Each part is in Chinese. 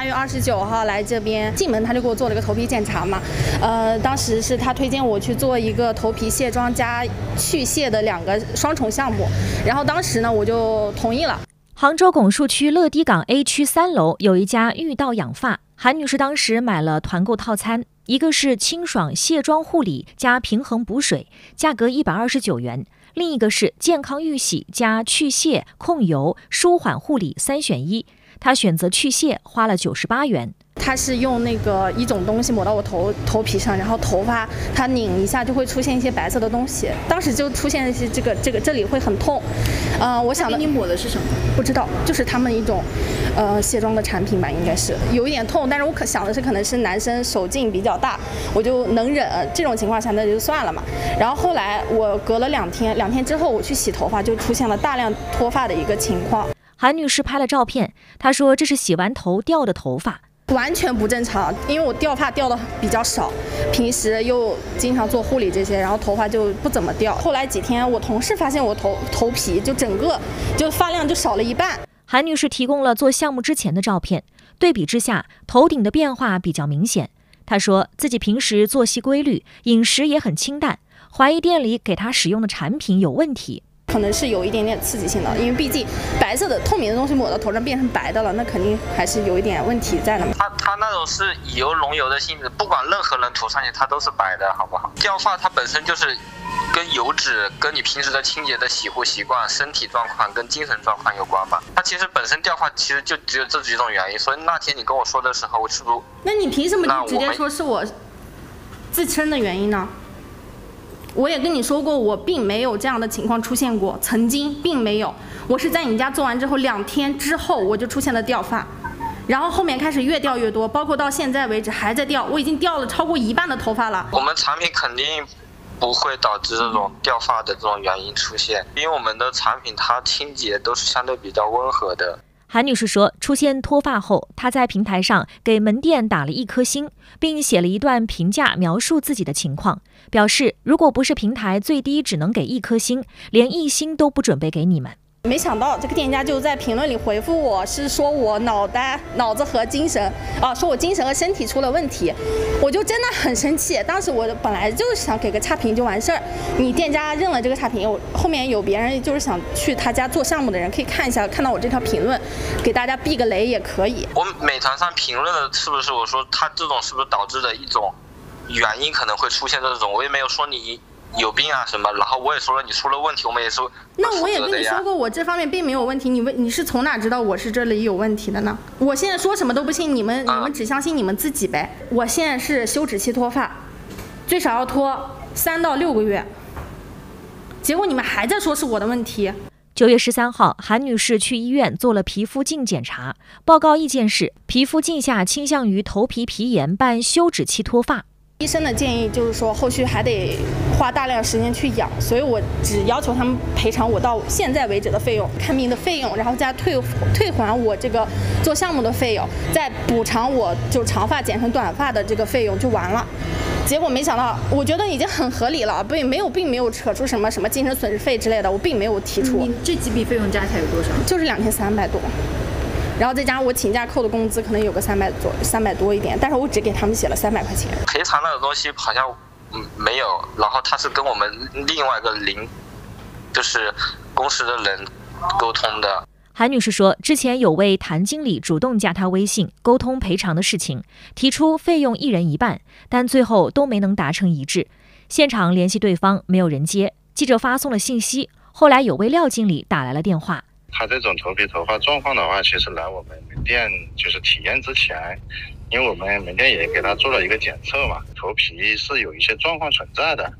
八月二十九号来这边，进门他就给我做了个头皮检查嘛。呃，当时是他推荐我去做一个头皮卸妆加去屑的两个双重项目，然后当时呢我就同意了。杭州拱墅区乐迪港 A 区三楼有一家玉道养发，韩女士当时买了团购套餐，一个是清爽卸妆护理加平衡补水，价格一百二十九元；另一个是健康玉洗加去屑控油舒缓护理三选一，她选择去屑，花了九十八元。他是用那个一种东西抹到我头头皮上，然后头发它拧一下就会出现一些白色的东西，当时就出现一些这个这个这里会很痛，呃，我想的你抹的是什么？不知道，就是他们一种呃卸妆的产品吧，应该是有一点痛，但是我可想的是可能是男生手劲比较大，我就能忍，这种情况下那就算了嘛。然后后来我隔了两天，两天之后我去洗头发，就出现了大量脱发的一个情况。韩女士拍了照片，她说这是洗完头掉的头发。完全不正常，因为我掉发掉的比较少，平时又经常做护理这些，然后头发就不怎么掉。后来几天，我同事发现我头头皮就整个就发量就少了一半。韩女士提供了做项目之前的照片，对比之下，头顶的变化比较明显。她说自己平时作息规律，饮食也很清淡，怀疑店里给她使用的产品有问题。可能是有一点点刺激性的，因为毕竟白色的透明的东西抹到头上变成白的了，那肯定还是有一点问题在的嘛。它它那种是以油溶油的性质，不管任何人涂上去，它都是白的，好不好？掉发它本身就是跟油脂、跟你平时的清洁的洗护习惯、身体状况跟精神状况有关嘛。它其实本身掉发其实就只有这几种原因，所以那天你跟我说的时候，我是不是？那你凭什么就直接说是我自身的原因呢？我也跟你说过，我并没有这样的情况出现过，曾经并没有。我是在你家做完之后两天之后，我就出现了掉发，然后后面开始越掉越多，包括到现在为止还在掉，我已经掉了超过一半的头发了。我们产品肯定不会导致这种掉发的这种原因出现，因为我们的产品它清洁都是相对比较温和的。韩女士说，出现脱发后，她在平台上给门店打了一颗星，并写了一段评价，描述自己的情况，表示如果不是平台最低只能给一颗星，连一星都不准备给你们。没想到这个店家就在评论里回复我，是说我脑袋、脑子和精神啊，说我精神和身体出了问题，我就真的很生气。当时我本来就是想给个差评就完事儿，你店家认了这个差评，我后面有别人就是想去他家做项目的人可以看一下，看到我这条评论，给大家避个雷也可以。我美团上评论的是不是我说他这种是不是导致的一种原因可能会出现这种，我也没有说你。有病啊什么？然后我也说了，你出了问题，我们也是。那我也跟你说过，我这方面并没有问题。你问你是从哪知道我是这里有问题的呢？我现在说什么都不信，你们你们只相信你们自己呗。我现在是休止期脱发，最少要脱三到六个月。结果你们还在说是我的问题。九月十三号，韩女士去医院做了皮肤镜检查，报告意见是皮肤镜下倾向于头皮皮炎伴休止期脱发。医生的建议就是说，后续还得花大量时间去养，所以我只要求他们赔偿我到现在为止的费用，看病的费用，然后再退退还我这个做项目的费用，再补偿我就长发剪成短发的这个费用就完了。结果没想到，我觉得已经很合理了，并没有并没有扯出什么什么精神损失费之类的，我并没有提出。你这几笔费用加起来有多少？就是两千三百多。然后再加上我请假扣的工资，可能有个三百左，三百多一点，但是我只给他们写了三百块钱。赔偿那个东西好像嗯没有，然后他是跟我们另外一个零，就是公司的人沟通的。韩女士说，之前有位谭经理主动加她微信沟通赔偿的事情，提出费用一人一半，但最后都没能达成一致。现场联系对方没有人接，记者发送了信息，后来有位廖经理打来了电话。他这种头皮头发状况的话，其实来我们门店就是体验之前，因为我们门店也给他做了一个检测嘛，头皮是有一些状况存在的。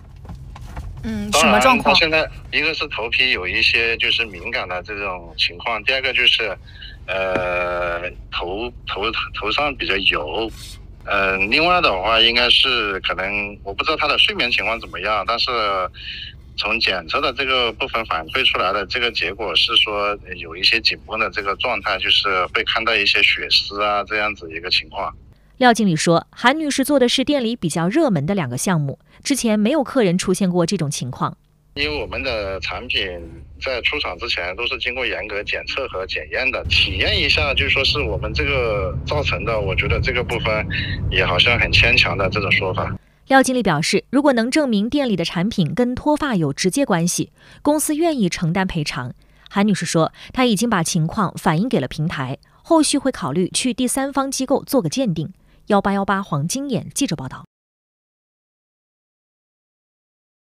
嗯，什么状况？他现在一个是头皮有一些就是敏感的这种情况，第二个就是，呃，头头头上比较油。嗯，另外的话应该是可能我不知道他的睡眠情况怎么样，但是。从检测的这个部分反馈出来的这个结果是说有一些紧绷的这个状态，就是会看到一些血丝啊这样子一个情况。廖经理说，韩女士做的是店里比较热门的两个项目，之前没有客人出现过这种情况。因为我们的产品在出厂之前都是经过严格检测和检验的，体验一下就说是我们这个造成的，我觉得这个部分也好像很牵强的这种说法。廖经理表示，如果能证明店里的产品跟脱发有直接关系，公司愿意承担赔偿。韩女士说，她已经把情况反映给了平台，后续会考虑去第三方机构做个鉴定。幺八幺八黄金眼记者报道。